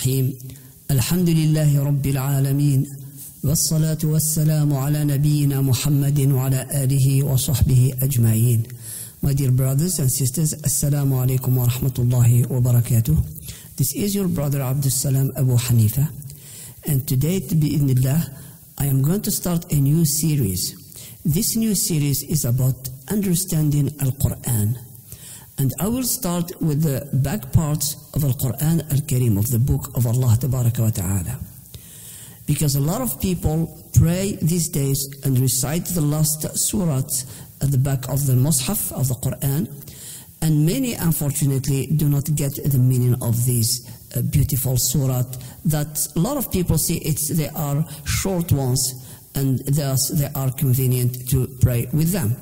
الرحيم الحمد لله رب العالمين والصلاة والسلام على نبينا محمد وعلى آله وصحبه أجمعين My dear brothers and sisters, Assalamu alaikum wa rahmatullahi wa barakatuh. This is your brother Abdul Salam Abu Hanifa. And today, bi'idhnillah, I am going to start a new series. This new series is about understanding Al-Quran. And I will start with the back parts of Al-Quran Al-Karim, of the book of Allah wa Ta'ala. Because a lot of people pray these days and recite the last surahs at the back of the Mus'haf of the Quran, and many unfortunately do not get the meaning of these uh, beautiful surah that a lot of people see it's they are short ones and thus they are convenient to pray with them.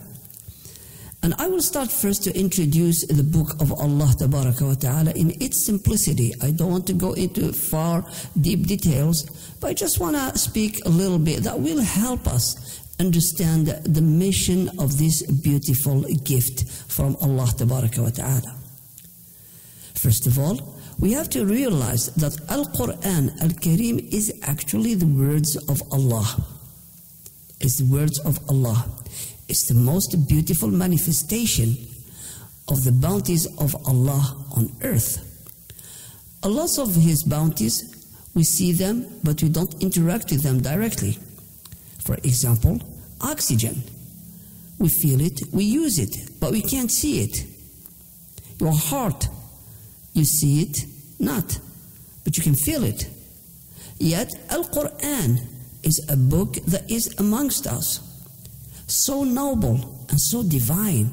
And I will start first to introduce the book of Allah wa ta'ala in its simplicity. I don't want to go into far deep details, but I just want to speak a little bit that will help us understand the mission of this beautiful gift from Allah wa ta'ala. First of all, we have to realize that Al-Quran Al-Karim is actually the words of Allah. It's the words of Allah. It's the most beautiful manifestation of the bounties of Allah on earth. A lot of His bounties, we see them, but we don't interact with them directly. For example, oxygen. We feel it, we use it, but we can't see it. Your heart, you see it not, but you can feel it. Yet, Al Quran is a book that is amongst us so noble and so divine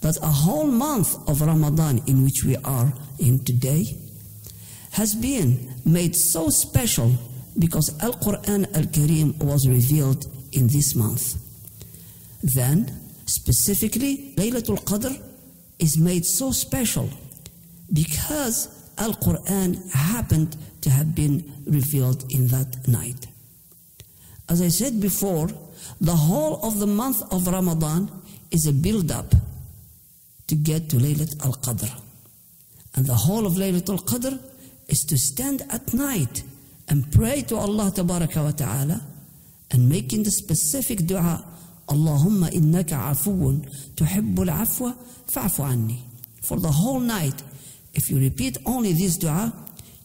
that a whole month of Ramadan in which we are in today has been made so special because Al Quran Al Karim was revealed in this month. Then, specifically, Laylatul Qadr is made so special because Al Quran happened to have been revealed in that night. As I said before, the whole of the month of Ramadan is a build up to get to Laylat al Qadr. And the whole of Laylat al Qadr is to stand at night and pray to Allah wa Ta'ala and making the specific dua Allahumma innaka afuun tuhibbul afwa fa'fu anni. For the whole night, if you repeat only this dua,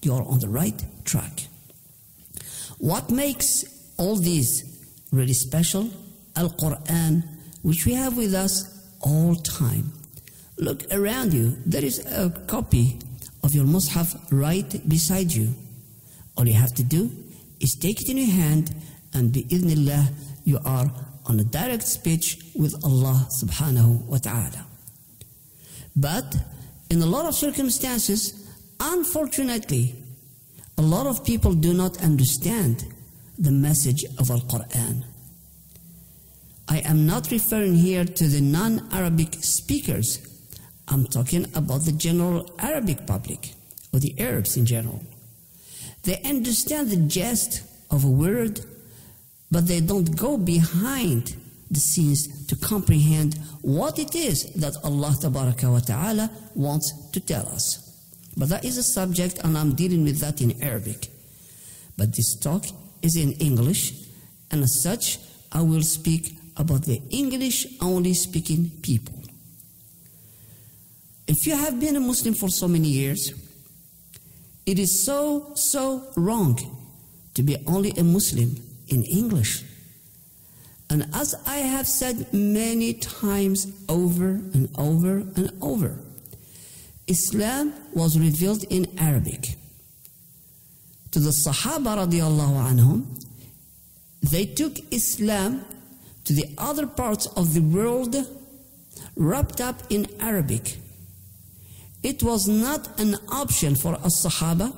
you are on the right track. What makes all these really special Al Quran, which we have with us all time. Look around you, there is a copy of your Mus'haf right beside you. All you have to do is take it in your hand, and bi'idhnillah, you are on a direct speech with Allah subhanahu wa ta'ala. But in a lot of circumstances, unfortunately, a lot of people do not understand the message of Al Quran. I am not referring here to the non Arabic speakers. I'm talking about the general Arabic public, or the Arabs in general. They understand the gist of a word, but they don't go behind the scenes to comprehend what it is that Allah wa ta'ala wants to tell us. But that is a subject, and I'm dealing with that in Arabic. But this talk is in English, and as such, I will speak about the English only speaking people. If you have been a Muslim for so many years, it is so, so wrong to be only a Muslim in English. And as I have said many times over and over and over, Islam was revealed in Arabic to the Sahaba radiallahu anhum, they took Islam to the other parts of the world wrapped up in Arabic. It was not an option for a Sahaba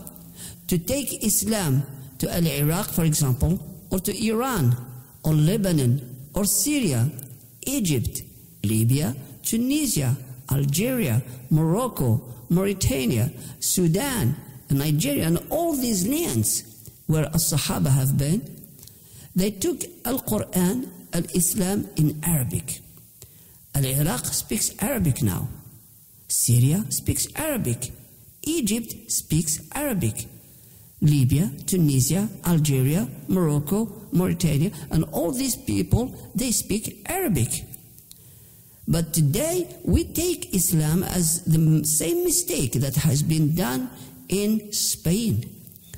to take Islam to Al Iraq, for example, or to Iran, or Lebanon, or Syria, Egypt, Libya, Tunisia, Algeria, Morocco, Mauritania, Sudan, Nigeria, and all these lands where a Sahaba have been, they took Al Quran, Al Islam in Arabic. Al Iraq speaks Arabic now. Syria speaks Arabic. Egypt speaks Arabic. Libya, Tunisia, Algeria, Morocco, Mauritania, and all these people, they speak Arabic. But today we take Islam as the same mistake that has been done in Spain,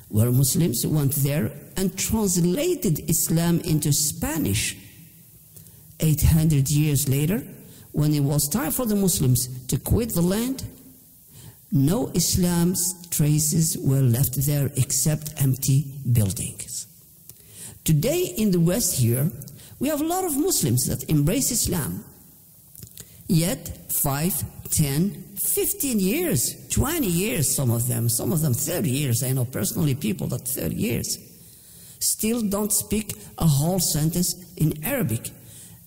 where Muslims went there and translated Islam into Spanish. 800 years later, when it was time for the Muslims to quit the land, no Islam's traces were left there except empty buildings. Today in the West here, we have a lot of Muslims that embrace Islam. Yet, 5, 10, 15 years, 20 years, some of them, some of them 30 years. I know personally people that 30 years still don't speak a whole sentence in Arabic.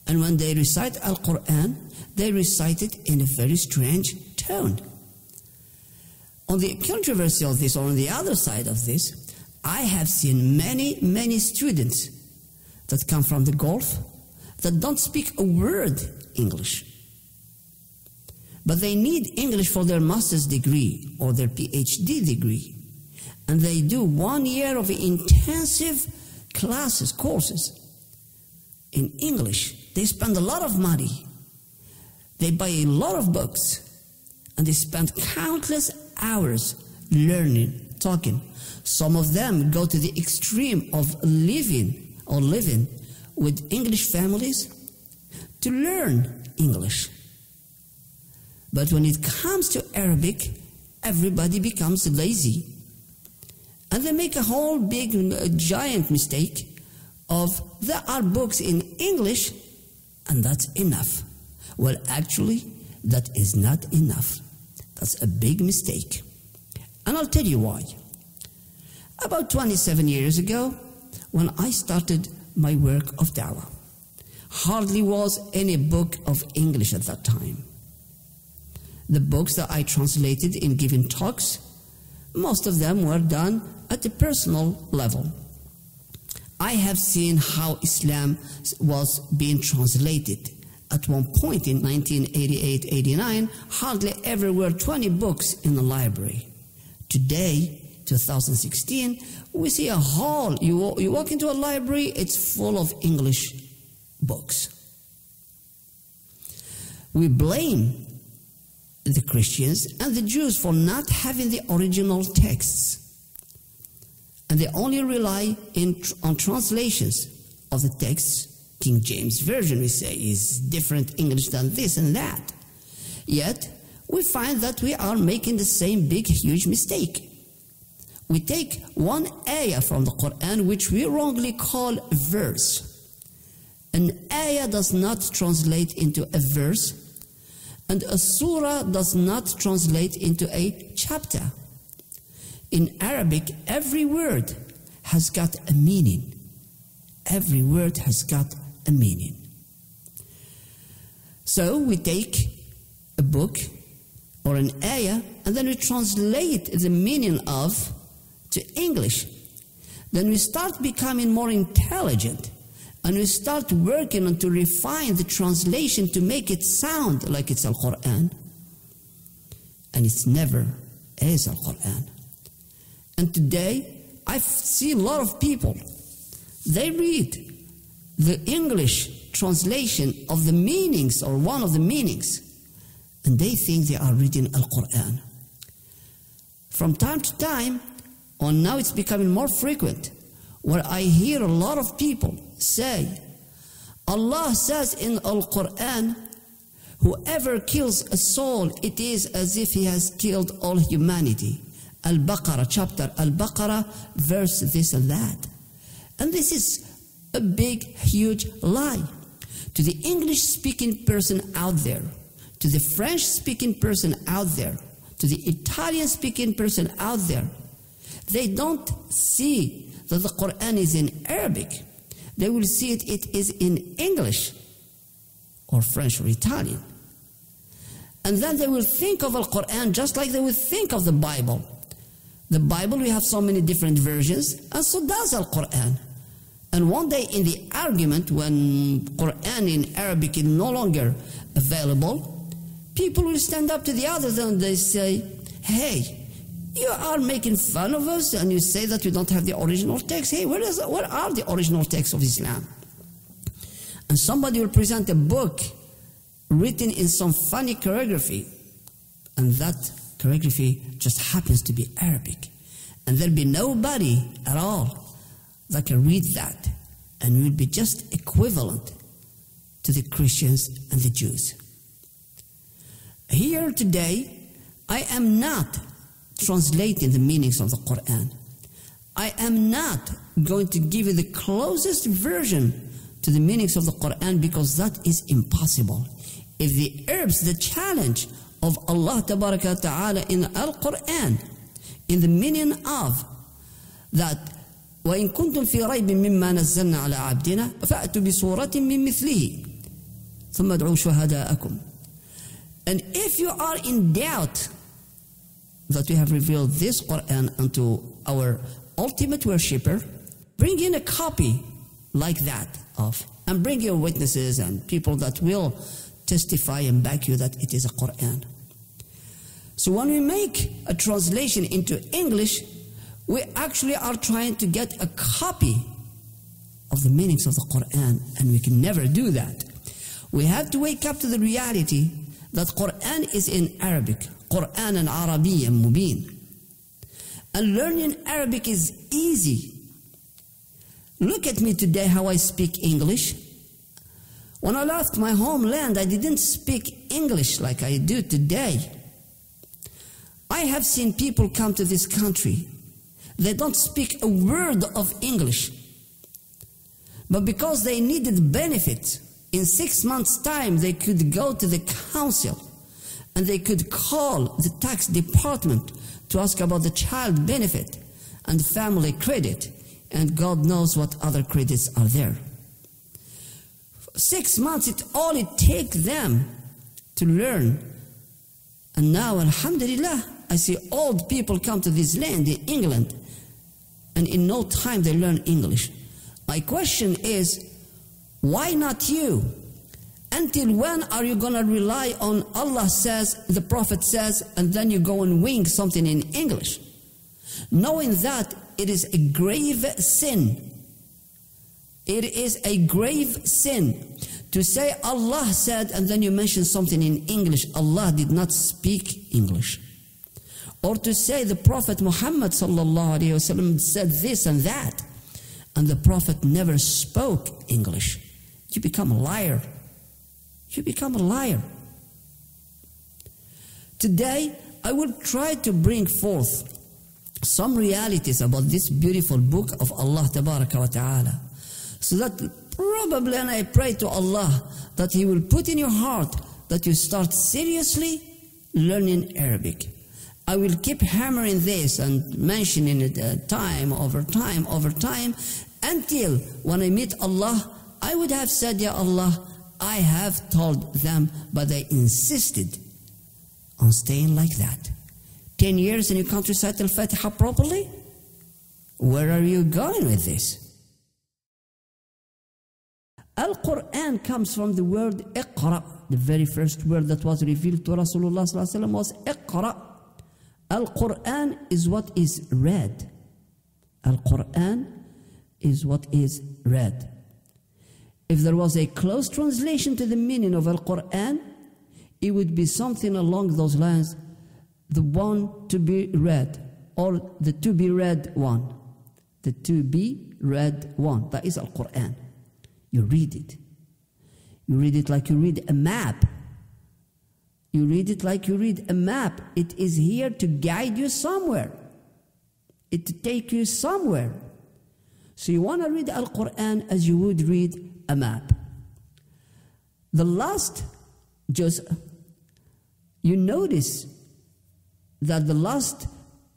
And when they recite Al Quran, they recite it in a very strange tone. On the controversy of this, or on the other side of this, I have seen many, many students that come from the Gulf that don't speak a word English. But they need English for their master's degree or their PhD degree. And they do one year of intensive classes, courses in English. They spend a lot of money. They buy a lot of books. And they spend countless hours learning, talking. Some of them go to the extreme of living or living with English families to learn English. But when it comes to Arabic, everybody becomes lazy. And they make a whole big, uh, giant mistake of there are books in English and that's enough. Well, actually, that is not enough. That's a big mistake. And I'll tell you why. About 27 years ago, when I started my work of dawah, hardly was any book of English at that time. The books that I translated in giving talks, most of them were done at a personal level. I have seen how Islam was being translated at one point in 1988 89, hardly ever were 20 books in the library. Today, 2016, we see a hall. You, you walk into a library, it's full of English books. We blame the Christians and the Jews for not having the original texts. And they only rely in, on translations of the texts King James Version, we say, is different English than this and that. Yet, we find that we are making the same big, huge mistake. We take one ayah from the Quran, which we wrongly call verse. An ayah does not translate into a verse, and a surah does not translate into a chapter. In Arabic, every word has got a meaning. Every word has got a meaning. So we take a book or an ayah and then we translate the meaning of to English. Then we start becoming more intelligent and we start working on to refine the translation to make it sound like it's Al Quran. And it's never is Al Quran. And today I see a lot of people, they read the English translation of the meanings or one of the meanings, and they think they are reading Al Quran. From time to time, or now it's becoming more frequent, where I hear a lot of people say, Allah says in Al Quran, whoever kills a soul, it is as if he has killed all humanity. Al Baqarah, chapter Al Baqarah, verse this and that. And this is a big, huge lie. To the English speaking person out there, to the French speaking person out there, to the Italian speaking person out there, they don't see that the Quran is in Arabic. They will see it, it is in English or French or Italian. And then they will think of Al Quran just like they would think of the Bible. The Bible, we have so many different versions, and so does Al Quran. And one day in the argument, when Quran in Arabic is no longer available, people will stand up to the others and they say, hey, You are making fun of us and you say that we don't have the original text. Hey, where, is, where are the original texts of Islam? And somebody will present a book written in some funny calligraphy, and that calligraphy just happens to be Arabic. And there'll be nobody at all that can read that and will be just equivalent to the Christians and the Jews. Here today, I am not translating the meanings of the Quran. I am not going to give you the closest version to the meanings of the Quran because that is impossible. If the Arabs, the challenge of Allah Ta'ala in Al Quran, in the meaning of that وإن كنتم في ريب مما نزلنا على عبدنا فأتوا بصورة من مثله ثم ادعوا شهداءكم And if you are in doubt that we have revealed this Quran unto our ultimate worshipper, bring in a copy like that of, and bring your witnesses and people that will testify and back you that it is a Quran. So when we make a translation into English, we actually are trying to get a copy of the meanings of the Quran, and we can never do that. We have to wake up to the reality that Quran is in Arabic, Quran and Arabic and Mubin. And learning Arabic is easy. Look at me today how I speak English. When I left my homeland, I didn't speak English like I do today. I have seen people come to this country. They don't speak a word of English. But because they needed benefit, in six months' time, they could go to the council and they could call the tax department to ask about the child benefit and family credit, and God knows what other credits are there. Six months, it all it take them to learn. And now, Alhamdulillah, I see old people come to this land in England, and in no time they learn English. My question is, why not you? Until when are you going to rely on Allah says, the Prophet says, and then you go and wing something in English? Knowing that it is a grave sin. It is a grave sin to say Allah said and then you mention something in English. Allah did not speak English. Or to say the Prophet Muhammad said this and that and the Prophet never spoke English. You become a liar you become a liar. Today, I will try to bring forth some realities about this beautiful book of Allah wa Ta'ala. So that probably, and I pray to Allah that He will put in your heart that you start seriously learning Arabic. I will keep hammering this and mentioning it uh, time over time over time until when I meet Allah, I would have said, Ya Allah, I have told them, but they insisted on staying like that. Ten years and you can't recite Al-Fatiha properly? Where are you going with this? Al-Quran comes from the word Iqra. The very first word that was revealed to Rasulullah was Iqra. Al-Quran is what is read. Al-Quran is what is read. If there was a close translation to the meaning of Al Quran, it would be something along those lines the one to be read, or the to be read one. The to be read one. That is Al Quran. You read it. You read it like you read a map. You read it like you read a map. It is here to guide you somewhere. It to take you somewhere. So you want to read Al Quran as you would read a map. The last just you notice that the last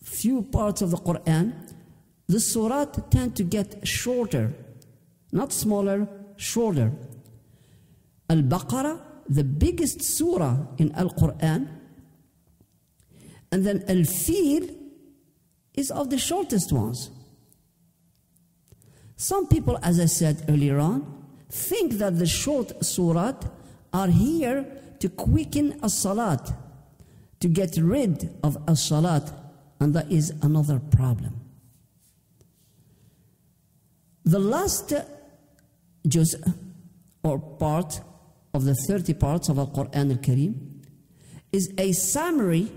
few parts of the Quran, the surat tend to get shorter, not smaller, shorter. Al Baqarah, the biggest surah in Al Quran, and then Al Fil is of the shortest ones. Some people, as I said earlier on, think that the short surat are here to quicken a salat, to get rid of a salat and that is another problem. The last juz or part of the 30 parts of Al Quran al Kareem is a summary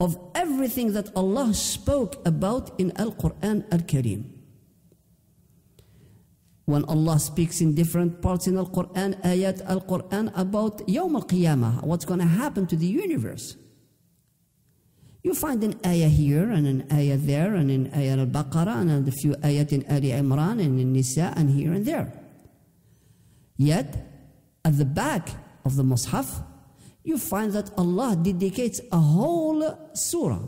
of everything that Allah spoke about in Al Quran al Kareem When Allah speaks in different parts in Al Quran, ayat Al Quran about Yawm al Qiyamah, what's going to happen to the universe. You find an ayah here and an ayah there and an ayah al Baqarah and a few ayat in Ali Imran and in Nisa and here and there. Yet, at the back of the Mus'haf, you find that Allah dedicates a whole surah.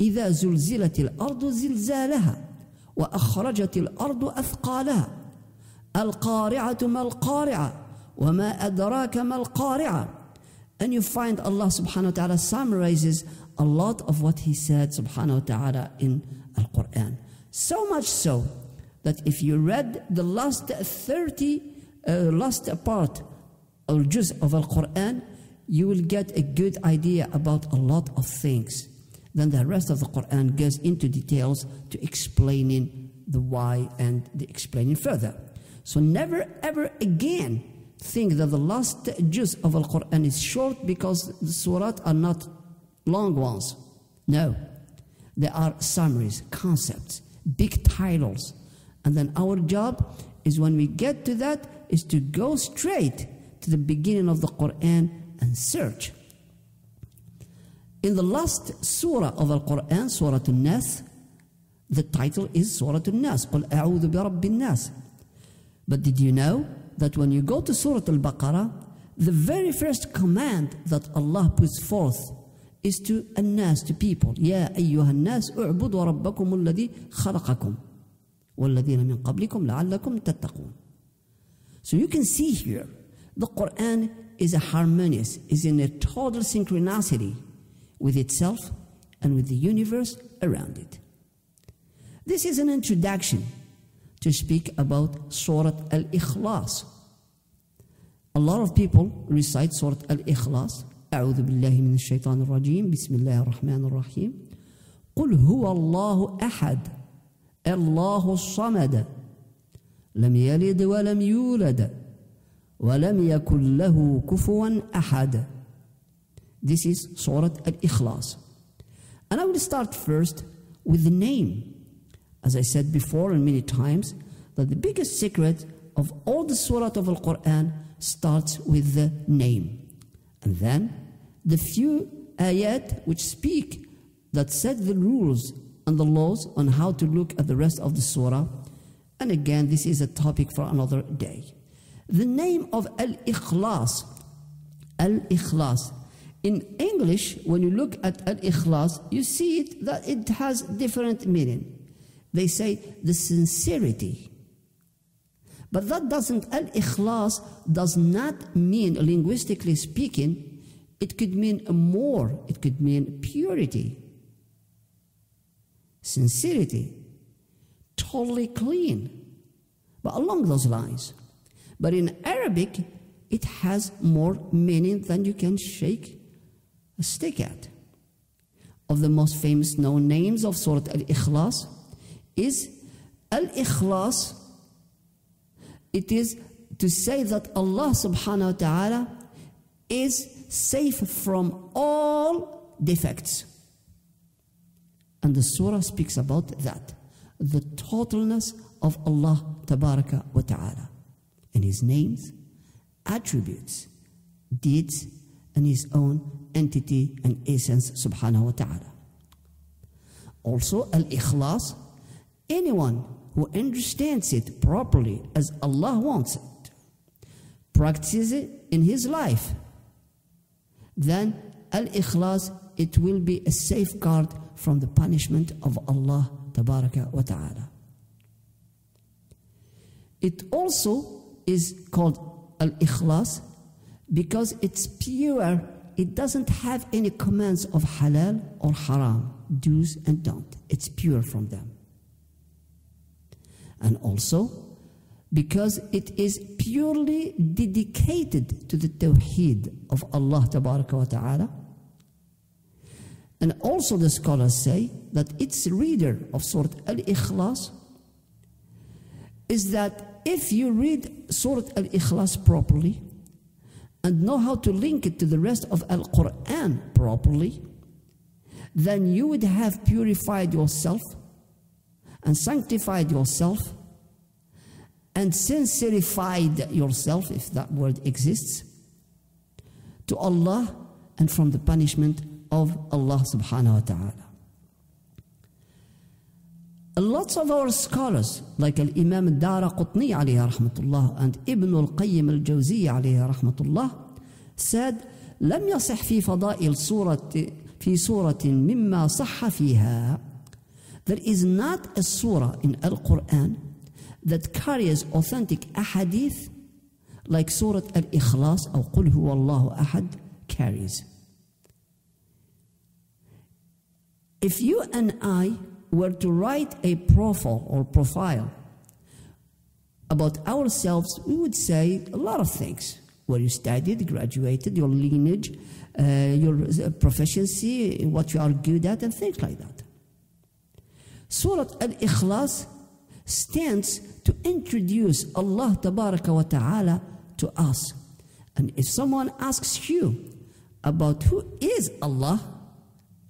إذا زلزلت الأرض زلزالها وأخرجت الأرض أثقالها القارعة ما القارعة وما أدراك ما القارعة And you find Allah subhanahu wa ta'ala summarizes a lot of what He said subhanahu wa ta'ala in Al Quran. So much so that if you read the last 30, uh, last part or juz of Al Quran, you will get a good idea about a lot of things. Then the rest of the Quran goes into details to explaining the why and the explaining further. So never ever again think that the last juz of Al Quran is short because the surah are not long ones. No. There are summaries, concepts, big titles. And then our job is when we get to that is to go straight to the beginning of the Quran and search. In the last surah of Al Quran, Surah Al Nas, the title is Surah Al Nas, قل أعوذ برب الناس. But did you know that when you go to Surah Al Baqarah, the very first command that Allah puts forth is to الناس, to people. يا أيها الناس اعبدوا ربكم الذي خلقكم والذين من قبلكم لعلكم تتقون. So you can see here, the Quran is a harmonious, is in a total synchronicity with itself and with the universe around it. This is an introduction to speak about Surah Al Ikhlas. A lot of people recite Surah Al Ikhlas. أعوذ بالله من الشيطان الرجيم بسم الله الرحمن الرحيم قل هو الله أحد الله الصمد لم يلد ولم يولد ولم يكن له كفوا أحد this is Surah Al-Ikhlas. And I will start first with the name. As I said before and many times, that the biggest secret of all the surah of Al-Quran starts with the name. And then the few ayat which speak that set the rules and the laws on how to look at the rest of the surah. And again, this is a topic for another day. The name of Al-Ikhlas, Al-Ikhlas, in English, when you look at Al-Ikhlas, you see it that it has different meaning. They say the sincerity. But that doesn't, Al-Ikhlas does not mean, linguistically speaking, it could mean more, it could mean purity, sincerity, totally clean, but along those lines. But in Arabic, it has more meaning than you can shake a stick at. Of the most famous known names of Surah Al Ikhlas is Al Ikhlas. It is to say that Allah subhanahu wa ta'ala is safe from all defects. And the surah speaks about that the totalness of Allah tabaraka wa ta'ala and his names, attributes, deeds, and his own entity and essence subhanahu wa ta'ala. Also, al-ikhlas, anyone who understands it properly as Allah wants it, practices it in his life, then al-ikhlas, it will be a safeguard from the punishment of Allah tabaraka wa ta'ala. It also is called al-ikhlas because it's pure it doesn't have any commands of halal or haram, do's and don't. It's pure from them. And also, because it is purely dedicated to the tawheed of Allah ta'ala, And also the scholars say that its reader of Surah Al-Ikhlas is that if you read Surah Al-Ikhlas properly and know how to link it to the rest of Al-Quran properly, then you would have purified yourself and sanctified yourself and sincerified yourself, if that word exists, to Allah and from the punishment of Allah subhanahu wa ta'ala. Lots of our scholars, like Imam al-Dara Qutni alayhi rahmatullah and Ibn al-Qayyim al-Jawziyya alayhi rahmatullah, said, لم يصح في فضائل سورة في سورة مما صح فيها There is not a surah in Al-Quran that carries authentic ahadith like Surah Al-Ikhlas or قل هو الله أحد carries. If you and I were to write a profile or profile about ourselves, we would say a lot of things. Where you studied, graduated, your lineage, uh, your uh, proficiency, what you are good at, and things like that. Surah Al-Ikhlas stands to introduce Allah wa ta'ala to us. And if someone asks you about who is Allah,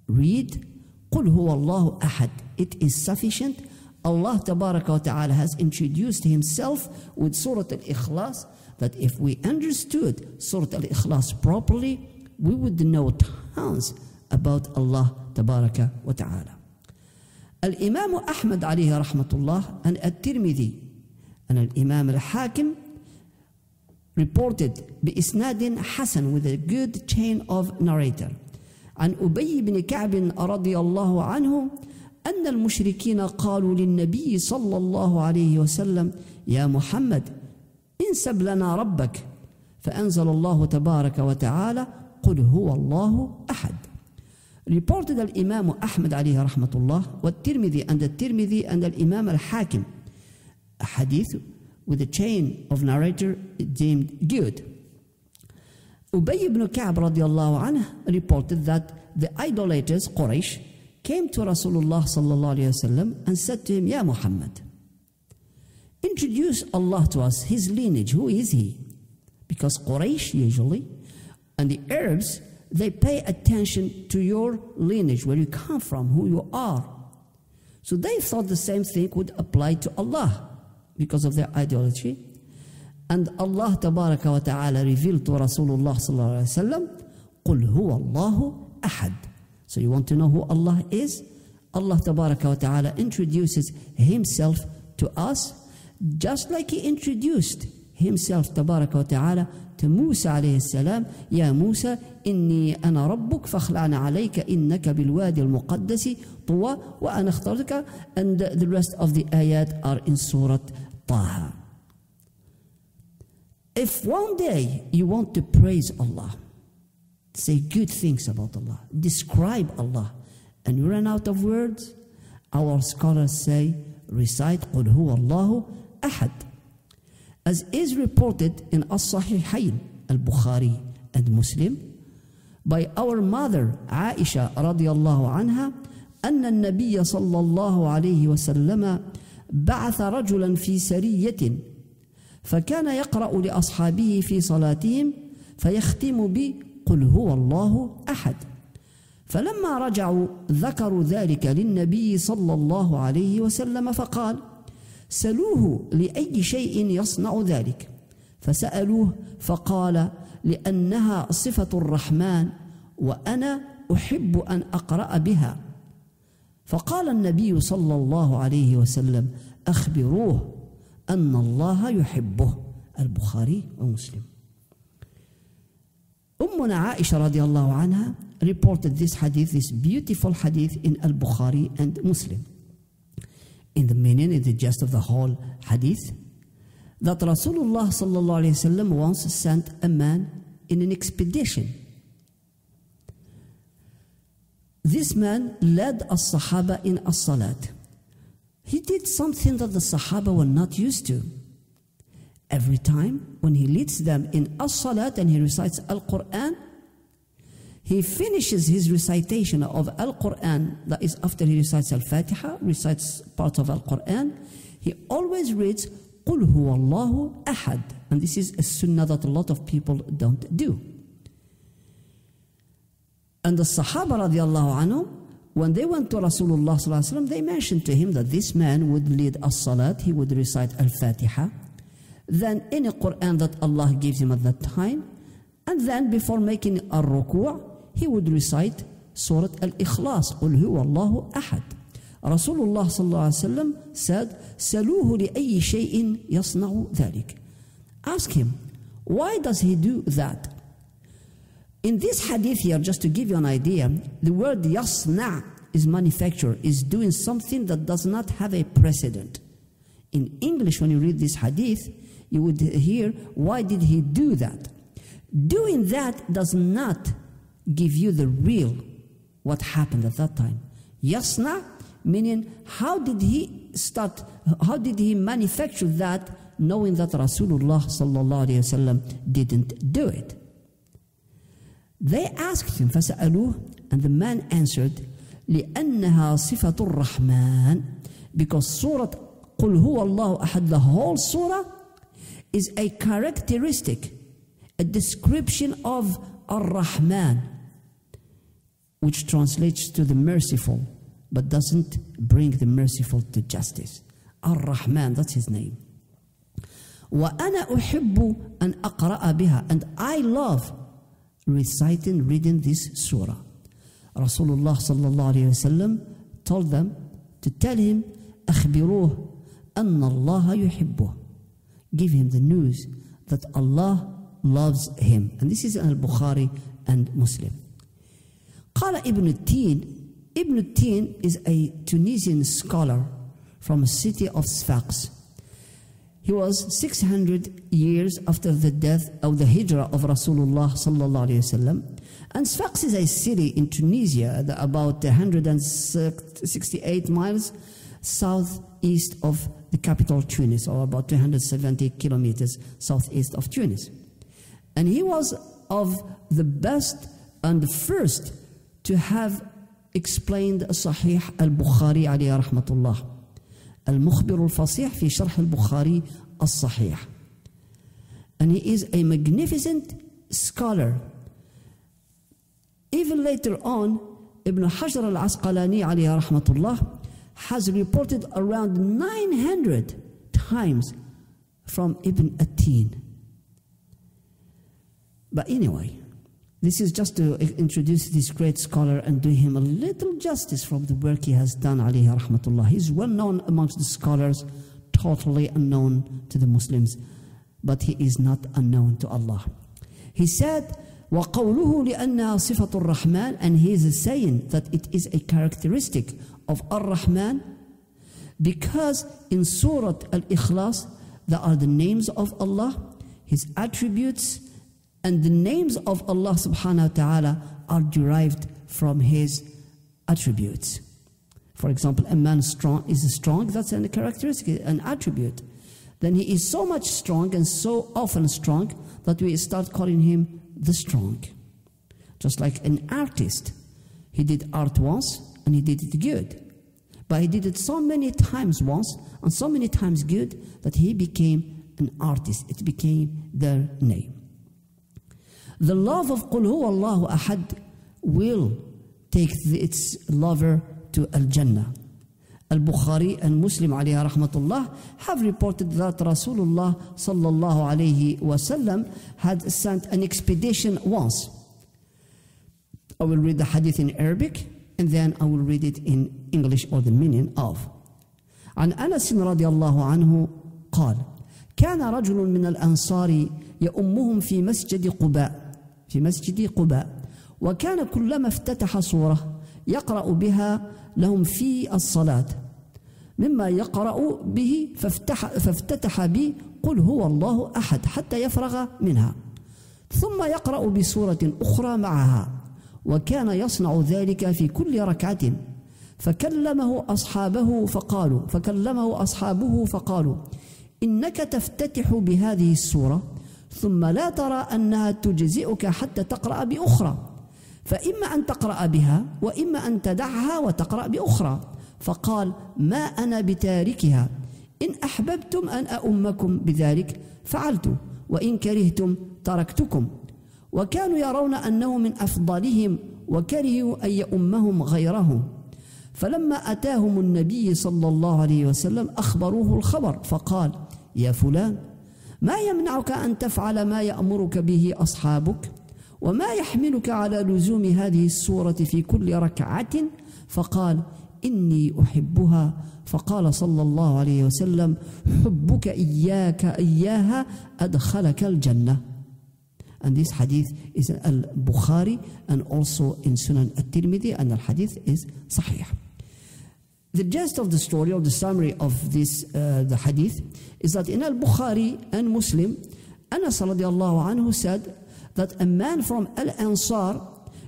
read قل هو الله أحد. It is sufficient. Allah wa ta'ala has introduced himself with Surah Al-Ikhlas that if we understood Surah Al-Ikhlas properly, we would know tons about Allah tabaraka wa ta'ala. الإمام أحمد عليه رحمة الله أن الترمذي أن الإمام الحاكم reported بإسناد حسن with a good chain of narrator عن أبي بن كعب رضي الله عنه أن المشركين قالوا للنبي صلى الله عليه وسلم يا محمد انسب لنا ربك. فأنزل الله تبارك وتعالى قل هو الله أحد. Reported الإمام أحمد عليه رحمة الله والترمذي and الترمذي and الإمام الحاكم hadith with a chain of narrator deemed good Ubay ibn Ka'b radiallahu anhu reported that the idolaters Quraysh came to Rasulullah sallallahu alayhi wasallam and said to him, Ya Muhammad, introduce Allah to us, his lineage, who is he? Because Quraysh usually and the Arabs they pay attention to your lineage, where you come from, who you are. So they thought the same thing would apply to Allah because of their idolatry. And Allah wa ta'ala revealed to Rasulullah sallallahu alayhi wa sallam, قُلْ هُوَ اللَّهُ أَحَدٌ So you want to know who Allah is? Allah wa ta'ala introduces Himself to us just like He introduced Himself tabaraka wa ta'ala to Musa عليه السلام يا موسى إني أنا ربك فاخلعنا عليك إنك بالوادي المقدس طوى وأنا اخترتك and the rest of the ayat are in Surah Taha. If one day you want to praise Allah, say good things about Allah, describe Allah, and you run out of words, our scholars say, recite قل هو الله أحد as is reported in As-Sahihain, Al-Bukhari and Muslim, by our mother Aisha radiallahu anha, أن النبي صلى الله عليه وسلم بعث رجلا في سرية فكان يقرأ لأصحابه في صلاتهم فيختم بقل هو الله أحد فلما رجعوا ذكروا ذلك للنبي صلى الله عليه وسلم فقال سلوه لأي شيء يصنع ذلك فسألوه فقال لأنها صفة الرحمن وأنا أحب أن أقرأ بها فقال النبي صلى الله عليه وسلم أخبروه أن الله يحبه البخاري ومسلم أمنا عائشة رضي الله عنها reported this hadith, this beautiful hadith in Al-Bukhari and Muslim. in the meaning, in the gist of the whole hadith, that Rasulullah sallallahu alayhi wasallam once sent a man in an expedition. This man led a Sahaba in a salat. He did something that the Sahaba were not used to. Every time when he leads them in a salat and he recites Al Quran, he finishes his recitation of Al Quran, that is, after he recites Al Fatiha, recites parts of Al Quran, he always reads قُلْ هُوَ اللَّهُ أَحَدٌ. And this is a sunnah that a lot of people don't do. And the Sahaba radiallahu anhu, when they went to Rasulullah sallallahu they mentioned to him that this man would lead a salat, he would recite Al-Fatiha, then any Quran that Allah gives him at that time, and then before making a ruku', he would recite Surah Al-Ikhlas, قُلْ هُوَ اللَّهُ أَحَدٌ. Rasulullah sallallahu said, سَلُوهُ لِأَيِّ شَيْءٍ يَصْنَعُ ذَلك. Ask him, why does he do that? In this hadith here, just to give you an idea, the word yasna is manufacture, is doing something that does not have a precedent. In English, when you read this hadith, you would hear, why did he do that? Doing that does not give you the real what happened at that time. Yasna, meaning how did he start, how did he manufacture that knowing that Rasulullah didn't do it? They asked him, فسألوه, and the man answered, لأنها صفة الرحمن because Surah قل هو الله أحد, the whole surah is a characteristic, a description of Ar-Rahman, which translates to the merciful, but doesn't bring the merciful to justice. Ar-Rahman, that's his name. وأنا أحب أن أقرأ بها and I love reciting, reading this surah. Rasulullah sallallahu alayhi wasallam told them to tell him, أخبروه أن الله يحبه. Give him the news that Allah loves him. And this is al-Bukhari and Muslim. قال ابن التين Ibn التين is a Tunisian scholar from a city of Sfax. He was 600 years after the death of the hijrah of Rasulullah sallallahu alaihi wasallam. And Sfax is a city in Tunisia, about 168 miles southeast of the capital Tunis, or about 270 kilometers southeast of Tunis. And he was of the best and the first to have explained Sahih al-Bukhari alayhi rahmatullah. المخبر الفصيح في شرح البخاري الصحيح and he is a magnificent scholar even later on Ibn Hajar al-Asqalani alayhi rahmatullah has reported around 900 times from Ibn Atin but anyway this is just to introduce this great scholar and do him a little justice from the work he has done, alayhi rahmatullah. He's well known amongst the scholars, totally unknown to the Muslims, but he is not unknown to Allah. He said, وَقَوْلُهُ لِأَنَّهَا صِفَةُ الرَّحْمَنِ And he is saying that it is a characteristic of Ar-Rahman because in Surah Al-Ikhlas there are the names of Allah, His attributes, and the names of Allah subhanahu wa ta'ala are derived from His attributes. For example, a man strong is strong, that's a characteristic, an attribute. Then he is so much strong and so often strong that we start calling him the strong. Just like an artist. He did art once and he did it good. But he did it so many times once and so many times good that he became an artist. It became their name. The love of Qul Allahu Ahad will take its lover to Al Jannah. Al Bukhari and Muslim alayhi rahmatullah have reported that Rasulullah sallallahu alayhi wasallam had sent an expedition once. I will read the hadith in Arabic and then I will read it in English or the meaning of. عن أنس رضي الله عنه قال كان رجل من الأنصار يؤمهم في مسجد قباء في مسجد قباء. وكان كلما افتتح صورة يقرأ بها لهم في الصلاة. مما يقرأ به فافتح, فافتتح بي قل هو الله أحد حتى يفرغ منها. ثم يقرأ بسورة أخرى معها. وكان يصنع ذلك في كل ركعة. فكلمه أصحابه فقالوا فكلمه أصحابه فقالوا إنك تفتتح بهذه السورة ثم لا ترى أنها تجزئك حتى تقرأ بأخرى. فإما أن تقرأ بها وإما أن تدعها وتقرأ بأخرى. فقال ما أنا بتاركها. إن أحببتم أن أؤمكم بذلك فعلت. وإن كرهتم تركتكم. وكانوا يرون أنه من أفضلهم وكرهوا أن يؤمهم غيرهم فلما أتاهم النبي صلى الله عليه وسلم أخبروه الخبر. فقال يا فلان ما يمنعك أن تفعل ما يأمرك به أصحابك؟ وما يحملك على لزوم هذه السورة في كل ركعة؟ فقال إني أحبها. فقال صلى الله عليه وسلم حبك إياك إياها أدخلك الجنة. And this hadith is al-Bukhari and also in Sunan al-Tirmidhi and al-hadith is sahih. The gist of the story or the summary of this uh, the hadith is that in al-Bukhari and Muslim, Anas radiallahu anhu said that a man from Al-Ansar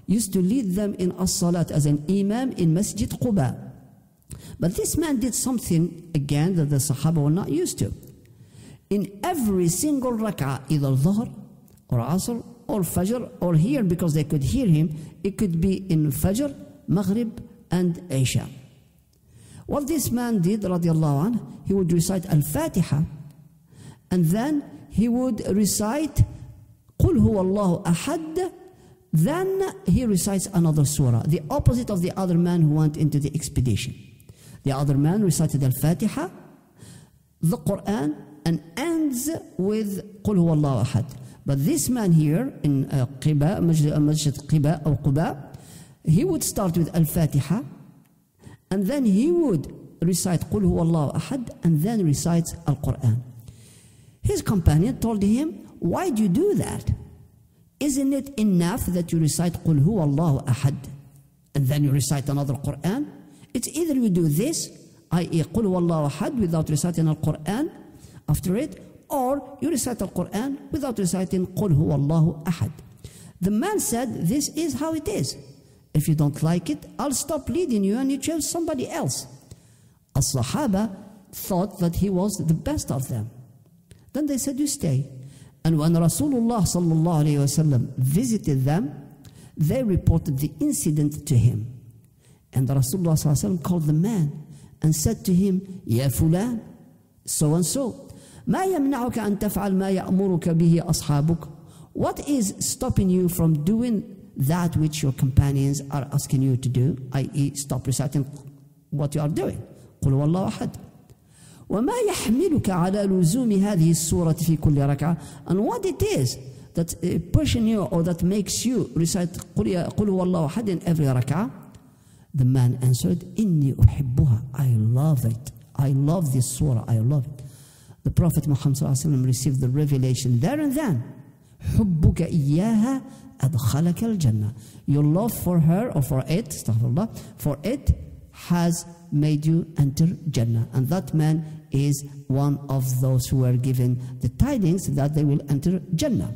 used to lead them in as-salat as an imam in Masjid Quba. But this man did something again that the Sahaba were not used to. In every single rak'ah, either Dhuhr or Asr or Fajr or here because they could hear him, it could be in Fajr, Maghrib and Isha. What this man did, radiallahu anh, he would recite Al-Fatiha and then he would recite Qul huwa Allahu ahad then he recites another surah, the opposite of the other man who went into the expedition. The other man recited Al-Fatiha, the Quran, and ends with Qul huwa Allahu ahad. But this man here in uh, Qiba, Masjid, Masjid Qiba or Quba, he would start with Al-Fatiha, and then he would recite Qul huwa Allahu ahad, and then recites Al-Quran. His companion told him, why do you do that? Isn't it enough that you recite Qul huwa Allahu ahad, and then you recite another Quran? It's either you do this, i.e. Qul huwa Allahu ahad without reciting Al-Quran after it, or you recite Al Quran without reciting Qul Allahu Ahad. The man said, This is how it is. If you don't like it, I'll stop leading you and you choose somebody else. As Sahaba thought that he was the best of them. Then they said, You stay. And when Rasulullah wasallam visited them, they reported the incident to him. And Rasulullah wasallam called the man and said to him, Ya Fulan, so and so. ما يمنعك أن تفعل ما يأمرك به أصحابك What is stopping you from doing that which your companions are asking you to do i.e. stop reciting what you are doing قل هو الله أحد وما يحملك على لزوم هذه السورة في كل ركعة and what it is that pushing you or that makes you recite قل, قل هو الله أحد in every ركعة the man answered إني أحبها I love it I love this surah I love it the Prophet Muhammad received the revelation there and then. حبك إياها adkhalaka al-jannah. Your love for her or for it, astaghfirullah, for it has made you enter Jannah. And that man is one of those who are given the tidings that they will enter Jannah.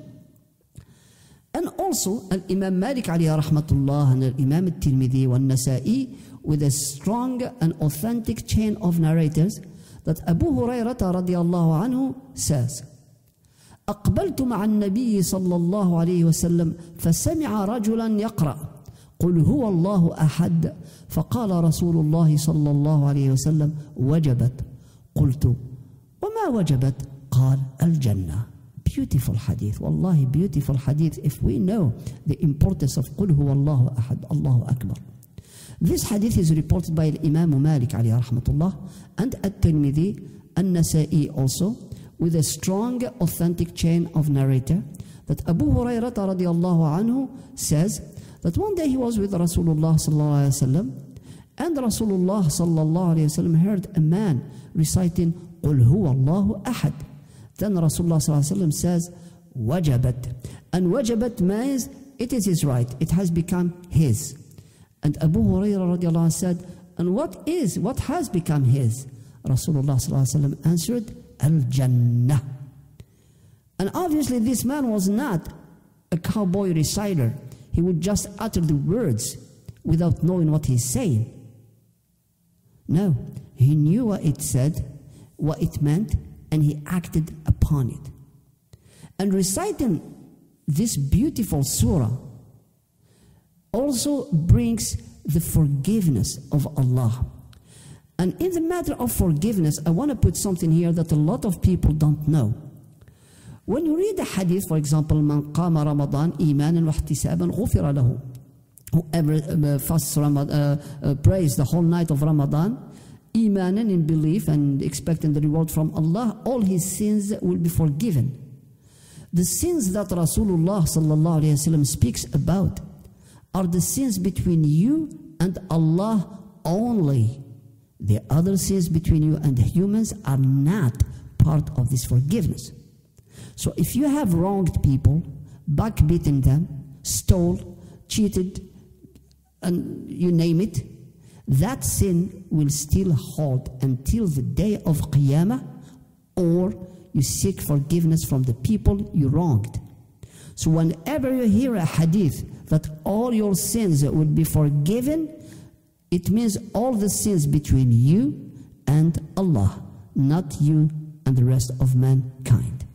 And also, an Imam Malik alayhi rahmatullah and Al Imam Tirmidhi and Nasa'i with a strong and authentic chain of narrators that Abu Hurairah radiallahu anhu says, أقبلت مع النبي صلى الله عليه وسلم فسمع رجلا يقرأ قل هو الله أحد فقال رسول الله صلى الله عليه وسلم وجبت قلت وما وجبت قال الجنة beautiful hadith والله beautiful hadith if we know the importance of قل هو الله أحد الله أكبر This hadith is reported by Imam Malik alayhi rahmatullah and At-Tirmidhi and Nasa'i also with a strong authentic chain of narrator that Abu Hurairah radiallahu anhu says that one day he was with Rasulullah sallallahu alayhi wasallam and Rasulullah sallallahu alayhi wasallam heard a man reciting قل هو الله أحد then Rasulullah sallallahu alayhi wasallam says wajabat and wajabat means it is his right it has become his and Abu Hurairah radiallahu said, and what is, what has become his? Rasulullah sallallahu answered, Al-Jannah. And obviously this man was not a cowboy reciter. He would just utter the words without knowing what he's saying. No, he knew what it said, what it meant, and he acted upon it. And reciting this beautiful surah also brings the forgiveness of Allah. And in the matter of forgiveness, I want to put something here that a lot of people don't know. When you read the hadith, for example, من قام رمضان إيمانا واحتسابا غفر له. Whoever uh, fasts Ramadan, uh, uh, prays the whole night of Ramadan, imanan in belief and expecting the reward from Allah, all his sins will be forgiven. The sins that Rasulullah sallallahu alaihi wasallam speaks about are the sins between you and Allah only. The other sins between you and the humans are not part of this forgiveness. So if you have wronged people, backbeaten them, stole, cheated, and you name it, that sin will still hold until the day of Qiyamah or you seek forgiveness from the people you wronged. So whenever you hear a hadith that all your sins will be forgiven, it means all the sins between you and Allah, not you and the rest of mankind.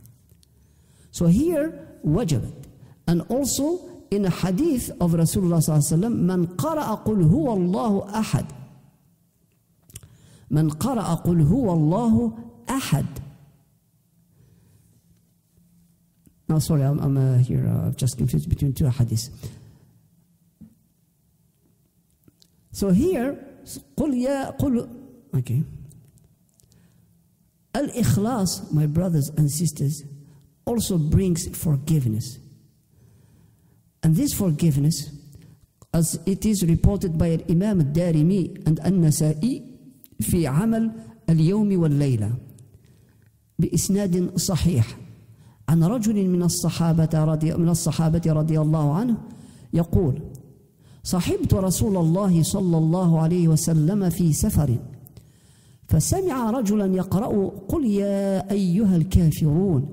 So here, wajabat. And also in a hadith of Rasulullah sallallahu man qara'a qul Allahu ahad. Man qara'a qul Allahu ahad. Sorry, I'm, I'm uh, here. Uh, I've just confused between two hadiths. So here, قل يا قل okay. Al-Ikhlas, my brothers and sisters, also brings forgiveness. And this forgiveness, as it is reported by Imam al-Darimi and An-Nasa'i في عمل اليوم والليلة بإسناد صحيح عن رجل من الصحابة رضي من الصحابة رضي الله عنه يقول صحبت رسول الله صلى الله عليه وسلم في سفر فسمع رجلا يقرأ قل يا أيها الكافرون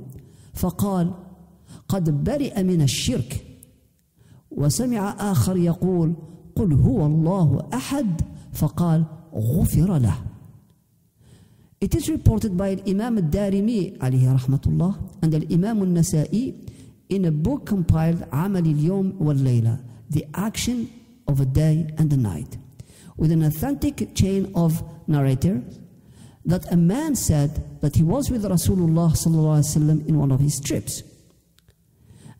فقال قد برئ من الشرك. وسمع آخر يقول قل هو الله أحد. فقال غفر له. It is reported by Imam al-Darimi عليه رحمة الله and Imam al-Nasa'i in a book compiled عمل اليوم والليلة The action of a day and a night with an authentic chain of narrators that a man said that he was with Rasulullah sallallahu alaihi wasallam in one of his trips.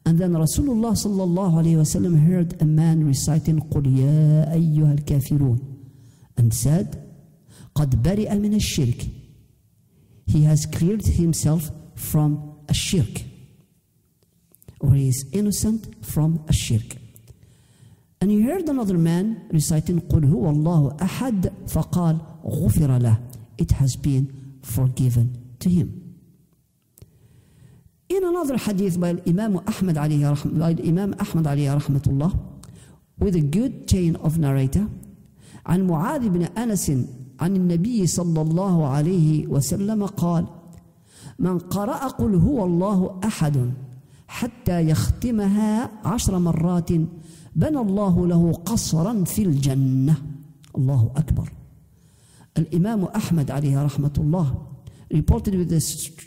And then Rasulullah sallallahu alaihi wasallam heard a man reciting قُلْ يَا أَيُّهَا الْكَافِرُونَ and said قَدْ بَرِئَ مِنَ الشِّرْكِ He has cleared himself from a shirk or he is innocent from a shirk. And he heard another man reciting قُلْ هُوَ اللَّهُ أَحَدْ فَقَالْ غُفِرَ لَهُ It has been forgiven to him. In another hadith by Imam Ahmad alayhi, by Imam Ahmad alayhi rahmatullah, with a good chain of narrator, عن معاذ بن أنس عن النبي صلى الله عليه وسلم قال من قرأ قل هو الله أحد حتى يختمها عشر مرات بنى الله له قصرا في الجنة الله أكبر الإمام أحمد عليه رحمة الله reported with a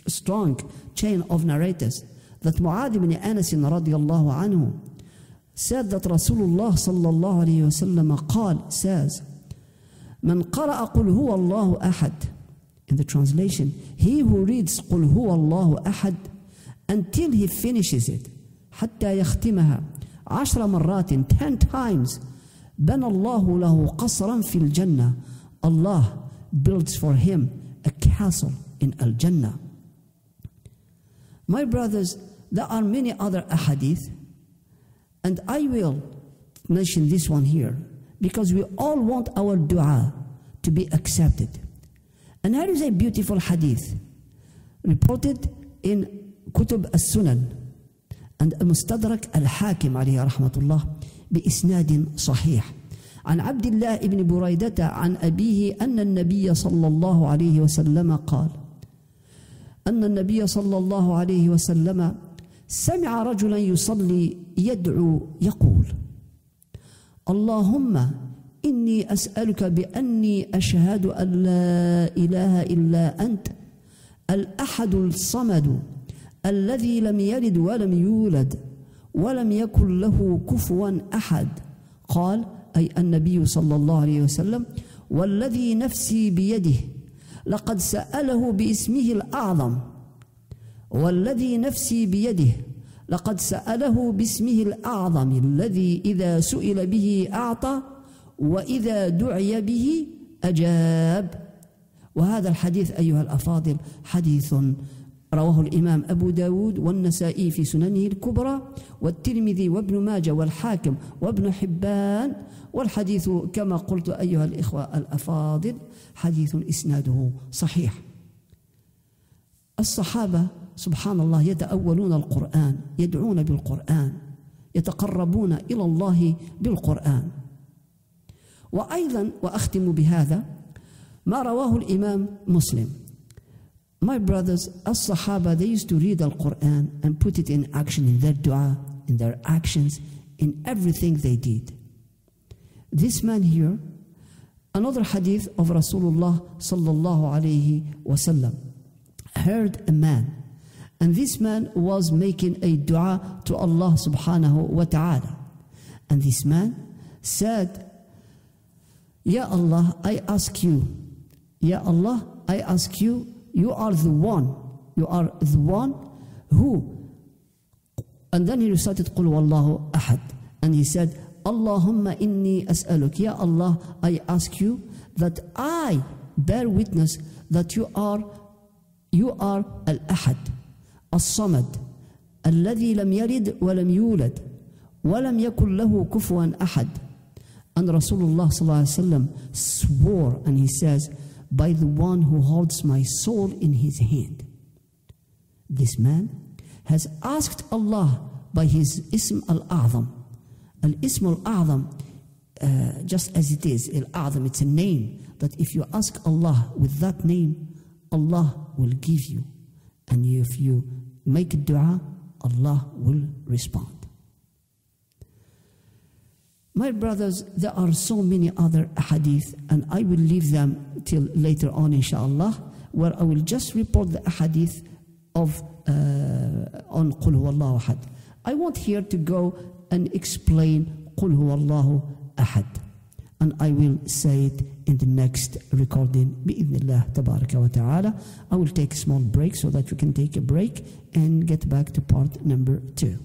strong chain of narrators that Mu'adh ibn Anas radiallahu anhu said that Rasulullah sallallahu alayhi wasallam قال says من قرأ قل هو الله أحد in the translation he who reads قل هو الله أحد until he finishes it حتى يختمها عشر مرات ten times بنى الله له قصرا في الجنة Allah builds for him a castle in Al-Jannah my brothers there are many other ahadith and I will mention this one here because we all want our dua to be accepted. And here is a beautiful hadith reported in Kutub al-Sunan Mustadrak al-Hakim عليه رحمة الله بإسناد صحيح. عن عبد الله بن بريدة عن أبيه أن النبي صلى الله عليه وسلم قال أن النبي صلى الله عليه وسلم سمع رجلا يصلي يدعو يقول اللهم إني أسألك بأني أشهد أن لا إله إلا أنت الأحد الصمد الذي لم يلد ولم يولد ولم يكن له كفوا أحد. قال أي النبي صلى الله عليه وسلم والذي نفسي بيده لقد سأله باسمه الأعظم. والذي نفسي بيده لقد سأله باسمه الأعظم الذي إذا سئل به أعطى وإذا دعي به أجاب. وهذا الحديث أيها الأفاضل حديث رواه الإمام أبو داود والنسائي في سننه الكبرى والترمذي وابن ماجه والحاكم وابن حبان والحديث كما قلت أيها الإخوة الأفاضل حديث إسناده صحيح. الصحابة سبحان الله يتأولون القرآن يدعون بالقرآن يتقربون إلى الله بالقرآن. وأيضا وأختم بهذا ما رواه الإمام مسلم. My brothers, as Sahaba, they used to read the Quran and put it in action in their dua, in their actions, in everything they did. This man here, another hadith of Rasulullah sallallahu alayhi wasallam, heard a man, and this man was making a dua to Allah subhanahu wa ta'ala. And this man said, Ya Allah, I ask you, Ya Allah, I ask you you are the one. You are the one who. And then he recited Qul Wallahu Ahad. And he said, Allahumma inni as'aluk. Ya Allah, I ask you that I bear witness that you are you are al-ahad, as-samad, الذي لم يلد ولم يولد ولم يكن له كفوا أحد. And Rasulullah sallallahu alaihi wasallam swore and he says, by the one who holds my soul in his hand. This man has asked Allah by his Ism al A'zam. Al Ism al A'zam, uh, just as it is, Al A'zam, it's a name that if you ask Allah with that name, Allah will give you. And if you make a dua, Allah will respond. My brothers, there are so many other hadith, and I will leave them till later on, inshallah, where I will just report the hadith of uh, on Qul Huwallahu Ahad. I want here to go and explain Qul Huwallahu Ahad, and I will say it in the next recording. Bi'idhnillah tabaraka wa ta'ala. I will take a small break so that you can take a break and get back to part number two.